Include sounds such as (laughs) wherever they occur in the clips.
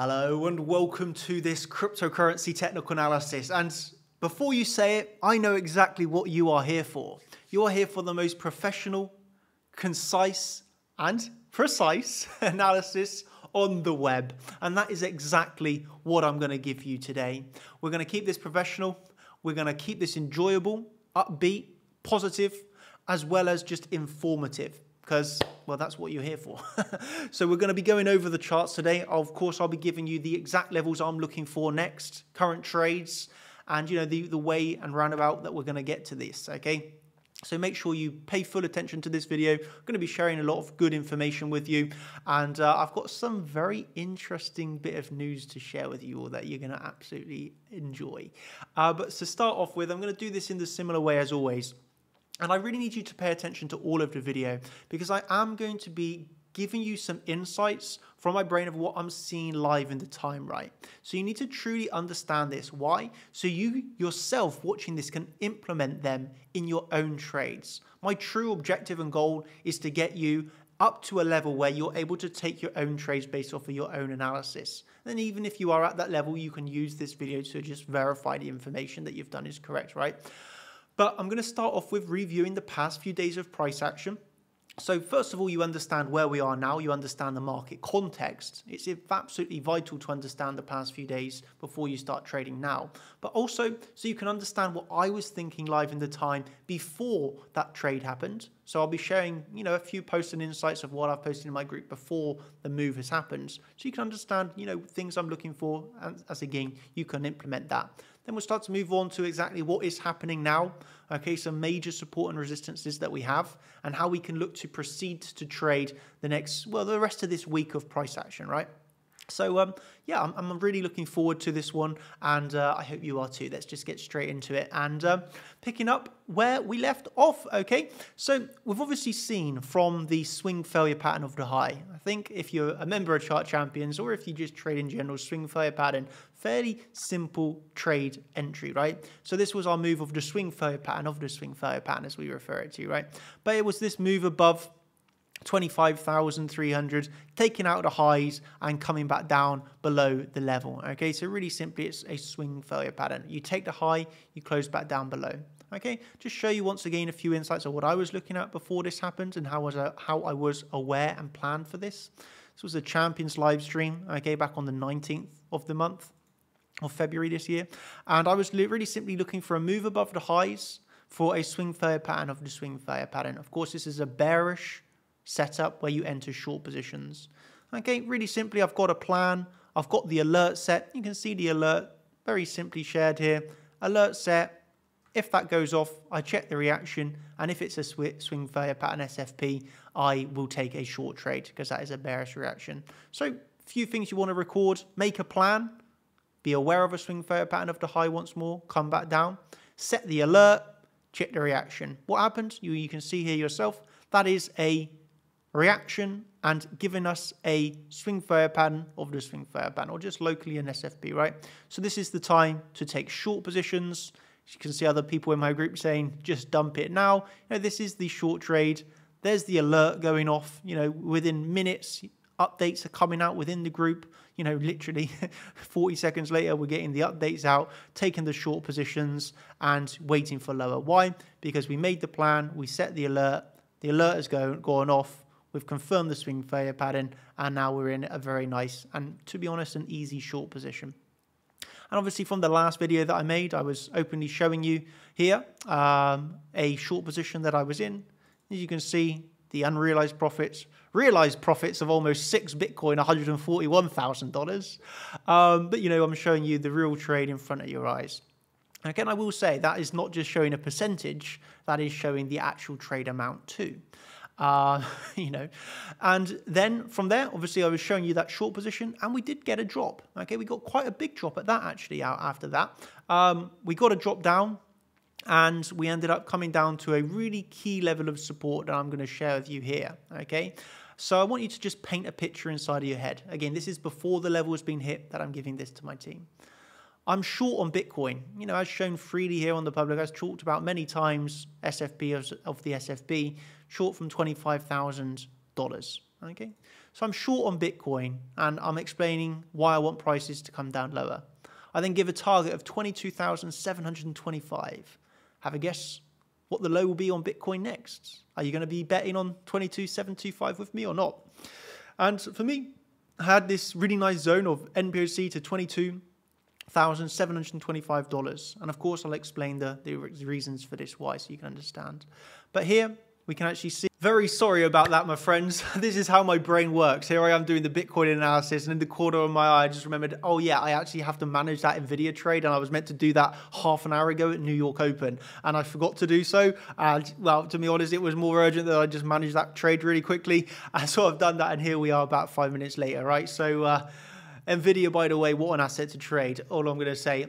Hello and welcome to this cryptocurrency technical analysis. And before you say it, I know exactly what you are here for. You are here for the most professional, concise, and precise (laughs) analysis on the web. And that is exactly what I'm going to give you today. We're going to keep this professional, we're going to keep this enjoyable, upbeat, positive, as well as just informative because well that's what you're here for (laughs) so we're going to be going over the charts today of course i'll be giving you the exact levels i'm looking for next current trades and you know the, the way and roundabout that we're going to get to this okay so make sure you pay full attention to this video. I'm going to be sharing a lot of good information with you. And uh, I've got some very interesting bit of news to share with you all that you're going to absolutely enjoy. Uh, but to start off with, I'm going to do this in the similar way as always. And I really need you to pay attention to all of the video because I am going to be giving you some insights from my brain of what I'm seeing live in the time, right? So you need to truly understand this. Why? So you yourself watching this can implement them in your own trades. My true objective and goal is to get you up to a level where you're able to take your own trades based off of your own analysis. And even if you are at that level, you can use this video to just verify the information that you've done is correct, right? But I'm going to start off with reviewing the past few days of price action. So first of all, you understand where we are now, you understand the market context. It's absolutely vital to understand the past few days before you start trading now. But also, so you can understand what I was thinking live in the time before that trade happened. So I'll be sharing, you know, a few posts and insights of what I've posted in my group before the move has happened. So you can understand, you know, things I'm looking for, and as again, you can implement that. Then we'll start to move on to exactly what is happening now. Okay, some major support and resistances that we have, and how we can look to proceed to trade the next, well, the rest of this week of price action, right? So um, yeah, I'm, I'm, really looking forward to this one, and uh, I hope you are too. Let's just get straight into it and uh, picking up where we left off. Okay, so we've obviously seen from the swing failure pattern of the high. I think if you're a member of Chart Champions or if you just trade in general, swing failure pattern, fairly simple trade entry, right? So this was our move of the swing failure pattern of the swing failure pattern as we refer it to, right? But it was this move above 25,300, taking out the highs and coming back down below the level. Okay, so really simply, it's a swing failure pattern. You take the high, you close back down below. Okay, just show you once again a few insights of what I was looking at before this happened and how was I, how I was aware and planned for this. This was a Champions live stream, okay, back on the 19th of the month of February this year. And I was really simply looking for a move above the highs for a swing failure pattern of the swing failure pattern. Of course, this is a bearish setup where you enter short positions. Okay, really simply, I've got a plan. I've got the alert set. You can see the alert very simply shared here. Alert set. If that goes off, I check the reaction. And if it's a swing failure pattern SFP, I will take a short trade because that is a bearish reaction. So few things you want to record. Make a plan. Be aware of a swing failure pattern of the high once more. Come back down. Set the alert. Check the reaction. What happens? You, you can see here yourself. That is a reaction and giving us a swing failure pattern of the swing failure pattern or just locally an SFP, right? So this is the time to take short positions. You can see other people in my group saying, just dump it now. You know, this is the short trade. There's the alert going off, you know, within minutes, updates are coming out within the group. You know, literally (laughs) 40 seconds later, we're getting the updates out, taking the short positions and waiting for lower. Why? Because we made the plan, we set the alert, the alert has go, gone off, We've confirmed the swing failure pattern, and now we're in a very nice and, to be honest, an easy short position. And obviously, from the last video that I made, I was openly showing you here um, a short position that I was in. As you can see, the unrealized profits, realized profits of almost six Bitcoin, $141,000. Um, but, you know, I'm showing you the real trade in front of your eyes. again, I will say that is not just showing a percentage, that is showing the actual trade amount too. Uh, (laughs) you know, and then from there, obviously, I was showing you that short position, and we did get a drop. Okay, we got quite a big drop at that actually. Out after that, um, we got a drop down, and we ended up coming down to a really key level of support that I'm going to share with you here. Okay. So I want you to just paint a picture inside of your head. Again, this is before the level has been hit that I'm giving this to my team. I'm short on Bitcoin. You know, as shown freely here on the public, as talked about many times, SFP of, of the SFP, short from $25,000. Okay, So I'm short on Bitcoin and I'm explaining why I want prices to come down lower. I then give a target of 22,725. Have a guess what the low will be on Bitcoin next. Are you going to be betting on 22,725 with me or not? And for me, I had this really nice zone of NPOC to 22,725 dollars, and of course I'll explain the, the reasons for this why so you can understand. But here we can actually see. Very sorry about that, my friends. (laughs) this is how my brain works. Here I am doing the Bitcoin analysis, and in the corner of my eye, I just remembered, oh yeah, I actually have to manage that NVIDIA trade, and I was meant to do that half an hour ago at New York Open, and I forgot to do so. And well, to be honest, it was more urgent that I just managed that trade really quickly. (laughs) And so I've done that, and here we are about five minutes later, right? So, uh, NVIDIA, by the way, what an asset to trade. All I'm going to say,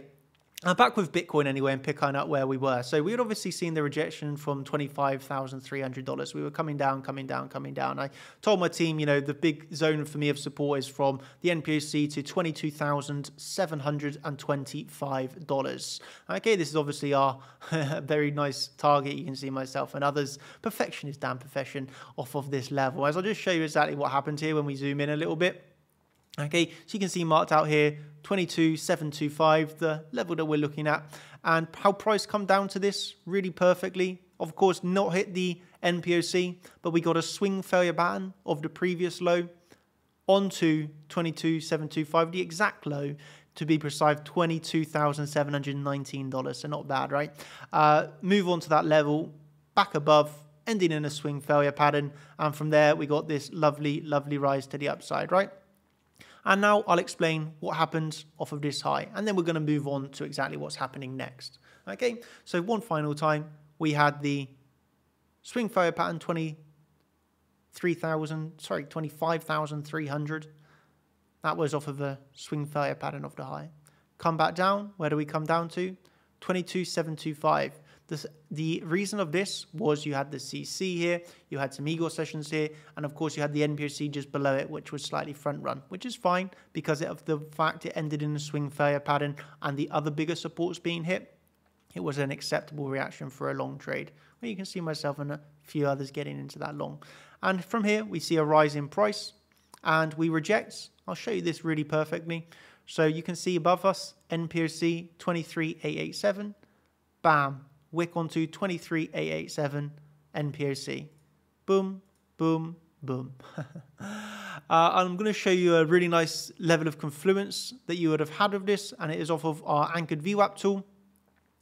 I'm back with Bitcoin anyway and picking up where we were. So we had obviously seen the rejection from $25,300. We were coming down, coming down, coming down. I told my team, you know, the big zone for me of support is from the NPOC to $22,725. Okay, this is obviously our (laughs) very nice target. You can see myself and others. Perfection is damn perfection off of this level. As I'll just show you exactly what happened here when we zoom in a little bit. Okay, so you can see marked out here 22,725, the level that we're looking at. And how price come down to this really perfectly. Of course, not hit the NPOC, but we got a swing failure pattern of the previous low onto 22,725, the exact low to be precise, $22,719. So not bad, right? Uh, move on to that level, back above, ending in a swing failure pattern. And from there, we got this lovely, lovely rise to the upside, right? And now I'll explain what happened off of this high, and then we're going to move on to exactly what's happening next. Okay, so one final time, we had the swing failure pattern 23,000, sorry, 25,300. That was off of a swing failure pattern of the high. Come back down, where do we come down to? 22,725. This, the reason of this was you had the CC here, you had some Igor sessions here, and of course you had the NPC just below it, which was slightly front run, which is fine because of the fact it ended in a swing failure pattern and the other bigger supports being hit. It was an acceptable reaction for a long trade. Well, you can see myself and a few others getting into that long. And from here, we see a rise in price and we reject. I'll show you this really perfectly. So you can see above us, NPOC 23887, bam, wick onto 23887 NPOC. Boom, boom, boom. (laughs) uh, I'm going to show you a really nice level of confluence that you would have had of this, and it is off of our anchored VWAP tool.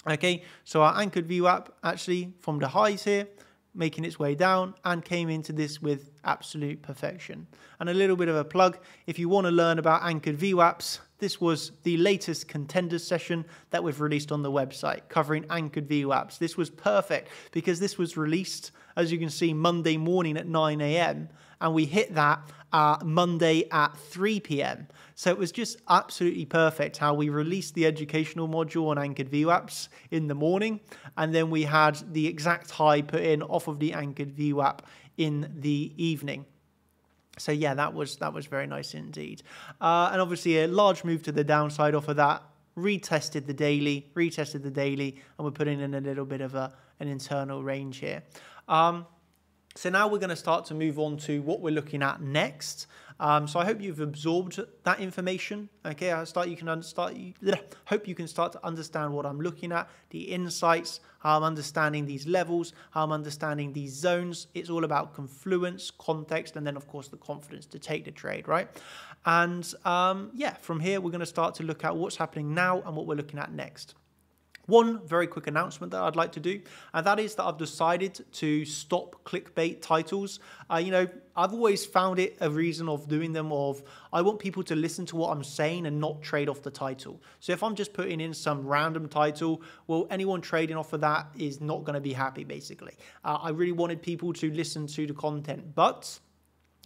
Okay, so our anchored VWAP actually from the highs here, making its way down and came into this with absolute perfection. And a little bit of a plug, if you want to learn about anchored VWAPs, this was the latest contenders session that we've released on the website covering anchored VWAPs. This was perfect because this was released, as you can see, Monday morning at 9 a.m. and we hit that uh, Monday at 3 p.m. So it was just absolutely perfect how we released the educational module on anchored VWAPs in the morning and then we had the exact high put in off of the anchored VWAP in the evening. So yeah, that was that was very nice indeed. Uh, and obviously a large move to the downside off of that. Retested the daily, retested the daily, and we're putting in a little bit of a, an internal range here. Um, so now we're going to start to move on to what we're looking at next. Um, so I hope you've absorbed that information. Okay, I start. You can start. (laughs) Hope you can start to understand what I'm looking at, the insights, how I'm understanding these levels, how I'm understanding these zones. It's all about confluence, context, and then of course the confidence to take the trade, right? And um, yeah, from here we're going to start to look at what's happening now and what we're looking at next. One very quick announcement that I'd like to do, and that is that I've decided to stop clickbait titles. Uh, you know, I've always found it a reason of doing them of I want people to listen to what I'm saying and not trade off the title. So if I'm just putting in some random title, well, anyone trading off of that is not going to be happy, basically. Uh, I really wanted people to listen to the content, but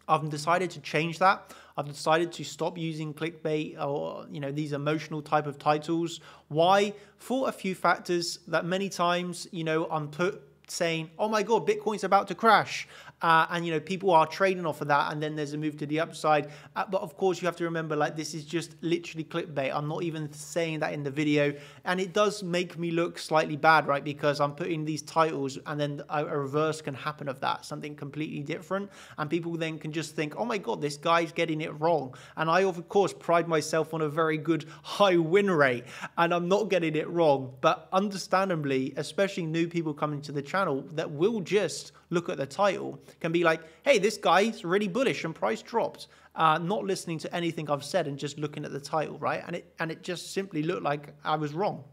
I've decided to change that. I've decided to stop using clickbait or you know these emotional type of titles. Why? For a few factors that many times you know I'm put saying, "Oh my God, Bitcoin's about to crash," Uh, and you know people are trading off of that and then there's a move to the upside. Uh, but of course you have to remember like this is just literally clickbait. I'm not even saying that in the video. And it does make me look slightly bad right because i'm putting these titles and then a, a reverse can happen of that something completely different. And people then can just think oh my god this guy's getting it wrong. And i of course pride myself on a very good high win rate and i'm not getting it wrong. But understandably especially new people coming to the channel that will just look at the title can be like, hey, this guy's really bullish and price dropped. Uh, not listening to anything I've said and just looking at the title, right? And it and it just simply looked like I was wrong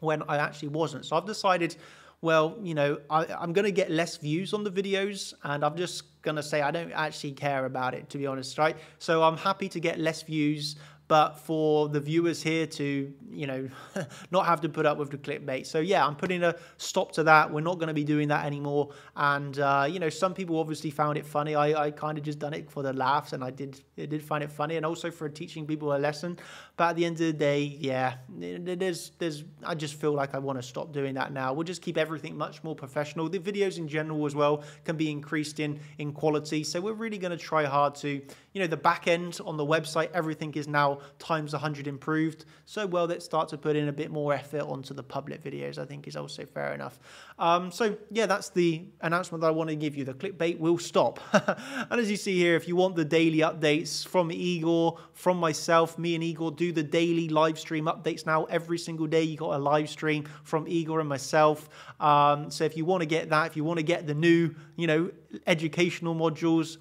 when I actually wasn't. So I've decided, well, you know, I, I'm going to get less views on the videos, and I'm just going to say I don't actually care about it, to be honest, right? So I'm happy to get less views but for the viewers here to, you know, (laughs) not have to put up with the clickbait. So yeah, I'm putting a stop to that. We're not going to be doing that anymore. And uh, you know, some people obviously found it funny. I, I kind of just done it for the laughs, and I did I did find it funny, and also for teaching people a lesson. But at the end of the day, yeah, there's there's I just feel like I want to stop doing that now. We'll just keep everything much more professional. The videos in general as well can be increased in in quality. So we're really going to try hard to, you know, the back end on the website, everything is now times 100 improved. So, well, let's start to put in a bit more effort onto the public videos, I think is also fair enough. Um, so, yeah, that's the announcement that I want to give you. The clickbait will stop. (laughs) and as you see here, if you want the daily updates from Igor, from myself, me and Igor do the daily live stream updates now. Every single day, you got a live stream from Igor and myself. Um, so, if you want to get that, if you want to get the new, you know, educational modules,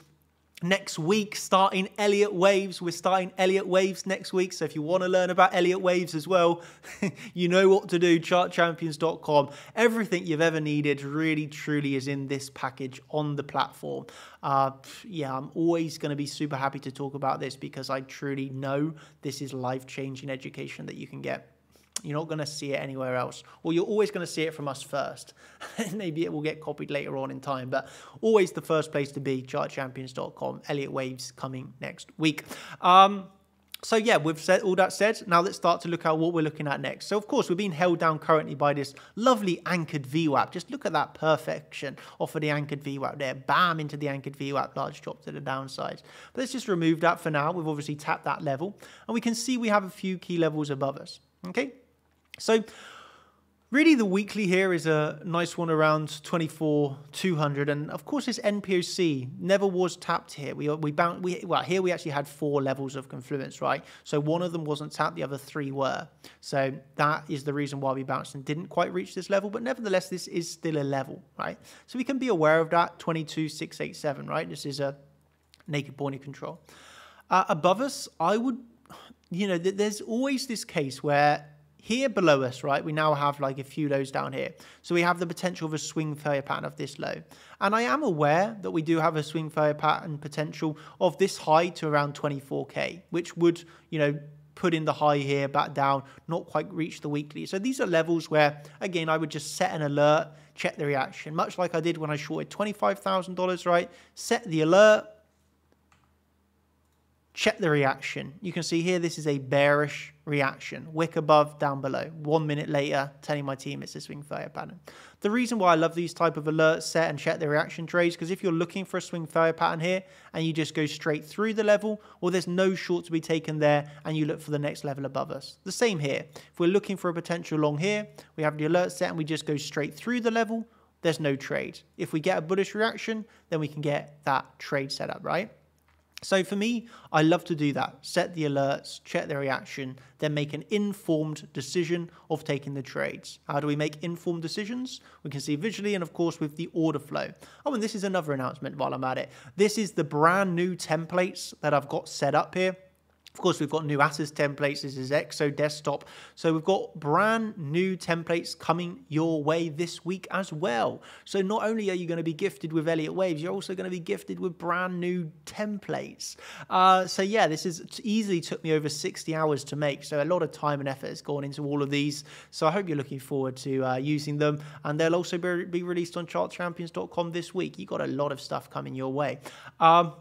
next week starting Elliott Waves. We're starting Elliott Waves next week. So if you want to learn about Elliott Waves as well, (laughs) you know what to do. Chartchampions.com. Everything you've ever needed really, truly is in this package on the platform. Uh, yeah, I'm always going to be super happy to talk about this because I truly know this is life changing education that you can get. You're not going to see it anywhere else. Or you're always going to see it from us first. (laughs) Maybe it will get copied later on in time, but always the first place to be, chartchampions.com. Elliott Waves coming next week. Um, so yeah, we've said all that said, now let's start to look at what we're looking at next. So of course, we're being held down currently by this lovely anchored VWAP. Just look at that perfection off of the anchored VWAP there. Bam, into the anchored VWAP, large drop to the downside. But let's just remove that for now. We've obviously tapped that level. And we can see we have a few key levels above us. Okay, so really the weekly here is a nice one around 24 200 and of course this NPOC never was tapped here. We we bound we well here we actually had four levels of confluence right? So one of them wasn't tapped the other three were. So that is the reason why we bounced and didn't quite reach this level but nevertheless this is still a level right? So we can be aware of that 22687 right? This is a naked point of control. Uh, above us I would you know there's always this case where here below us, right, we now have like a few lows down here. So we have the potential of a swing failure pattern of this low. And I am aware that we do have a swing failure pattern potential of this high to around 24K, which would, you know, put in the high here, back down, not quite reach the weekly. So these are levels where, again, I would just set an alert, check the reaction, much like I did when I shorted $25,000, right? Set the alert, check the reaction. You can see here, this is a bearish reaction. Wick above, down below. One minute later, telling my team it's a swing failure pattern. The reason why I love these type of alerts, set and check the reaction trades, because if you're looking for a swing failure pattern here and you just go straight through the level, well, there's no short to be taken there and you look for the next level above us. The same here. If we're looking for a potential long here, we have the alert set and we just go straight through the level, there's no trade. If we get a bullish reaction, then we can get that trade set up, right? So for me, I love to do that. Set the alerts, check the reaction, then make an informed decision of taking the trades. How do we make informed decisions? We can see visually and of course with the order flow. Oh, and this is another announcement while I'm at it. This is the brand new templates that I've got set up here. Of course, we've got new Asus templates. This is Exo Desktop. So we've got brand new templates coming your way this week as well. So not only are you going to be gifted with Elliott Waves, you're also going to be gifted with brand new templates. Uh, so yeah, this is easily took me over 60 hours to make. So a lot of time and effort has gone into all of these. So I hope you're looking forward to uh, using them. And they'll also be, be released on chartchampions.com this week. You've got a lot of stuff coming your way. Um,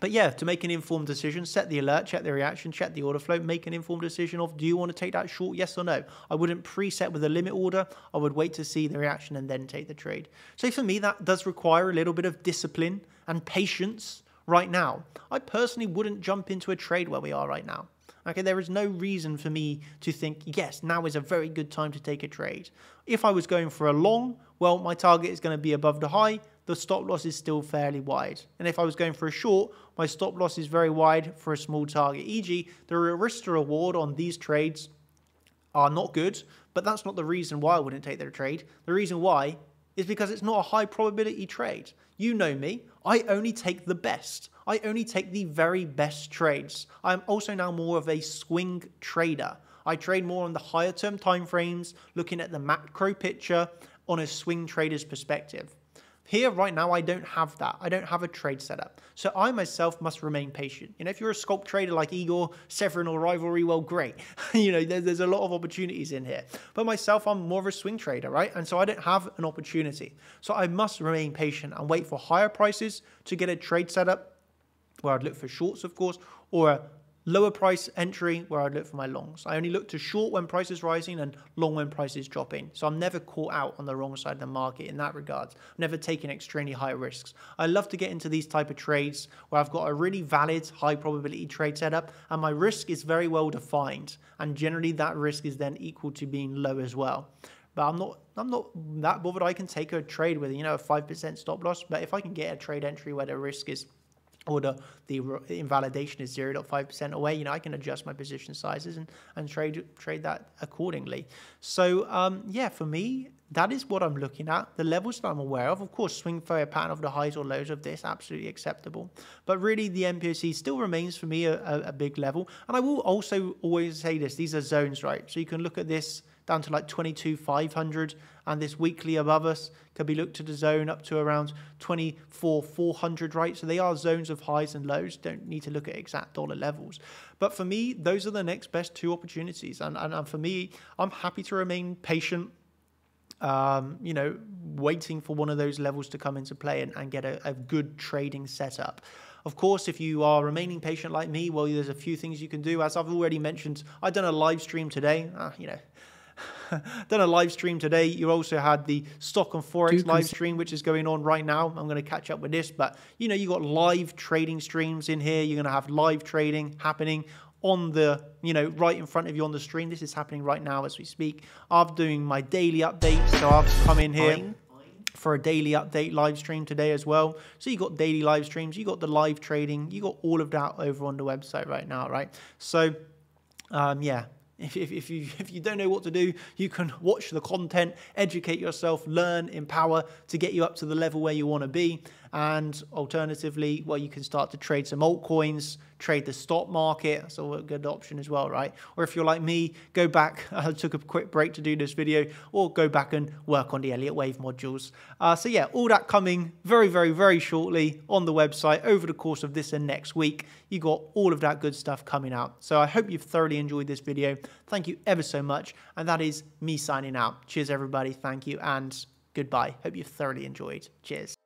but yeah, to make an informed decision, set the alert, check the reaction, check the order flow, make an informed decision of do you want to take that short, yes or no. I wouldn't preset with a limit order. I would wait to see the reaction and then take the trade. So for me, that does require a little bit of discipline and patience right now. I personally wouldn't jump into a trade where we are right now. Okay, there is no reason for me to think, yes, now is a very good time to take a trade. If I was going for a long, well, my target is going to be above the high, the stop loss is still fairly wide. And if I was going for a short, my stop loss is very wide for a small target. E.g., the risk to reward on these trades are not good, but that's not the reason why I wouldn't take their trade. The reason why is because it's not a high probability trade. You know me, I only take the best. I only take the very best trades. I'm also now more of a swing trader. I trade more on the higher term timeframes, looking at the macro picture on a swing trader's perspective. Here, right now, I don't have that. I don't have a trade setup. So I myself must remain patient. You know, if you're a scalp trader like Igor, Severin, or Rivalry, well, great. (laughs) you know, there's, there's a lot of opportunities in here. But myself, I'm more of a swing trader, right? And so I don't have an opportunity. So I must remain patient and wait for higher prices to get a trade setup where I'd look for shorts, of course, or a Lower price entry where I'd look for my longs. I only look to short when price is rising and long when price is dropping. So I'm never caught out on the wrong side of the market in that regard. I'm never taking extremely high risks. I love to get into these type of trades where I've got a really valid high probability trade setup and my risk is very well defined. And generally that risk is then equal to being low as well. But I'm not I'm not that bothered. I can take a trade with, you know, a 5% stop loss. But if I can get a trade entry where the risk is or the, the invalidation is 0.5% away, you know, I can adjust my position sizes and, and trade trade that accordingly. So um, yeah, for me, that is what I'm looking at. The levels that I'm aware of, of course, swing fair pattern of the highs or lows of this, absolutely acceptable. But really, the NPOC still remains for me a, a, a big level. And I will also always say this, these are zones, right? So you can look at this down to like 22,500 and this weekly above us can be looked at a zone up to around 24,400, right? So they are zones of highs and lows. Don't need to look at exact dollar levels. But for me, those are the next best two opportunities. And, and, and for me, I'm happy to remain patient. Um, you know, waiting for one of those levels to come into play and, and get a, a good trading setup. Of course, if you are remaining patient like me, well, there's a few things you can do. As I've already mentioned, I've done a live stream today. Uh, you know, (laughs) done a live stream today. You also had the stock and forex live stream, which is going on right now. I'm going to catch up with this, but you know, you got live trading streams in here. You're going to have live trading happening on the, you know, right in front of you on the stream. This is happening right now as we speak. I'm doing my daily updates, so I've come in here for a daily update live stream today as well. So you got daily live streams, you got the live trading, you got all of that over on the website right now, right? So um, yeah, if, if, if, you, if you don't know what to do, you can watch the content, educate yourself, learn, empower to get you up to the level where you want to be. And alternatively, well, you can start to trade some altcoins, trade the stock market. That's a good option as well, right? Or if you're like me, go back. (laughs) I took a quick break to do this video, or go back and work on the Elliott Wave modules. Uh, so yeah, all that coming very, very, very shortly on the website over the course of this and next week. You got all of that good stuff coming out. So I hope you've thoroughly enjoyed this video. Thank you ever so much. And that is me signing out. Cheers, everybody. Thank you and goodbye. Hope you've thoroughly enjoyed. Cheers.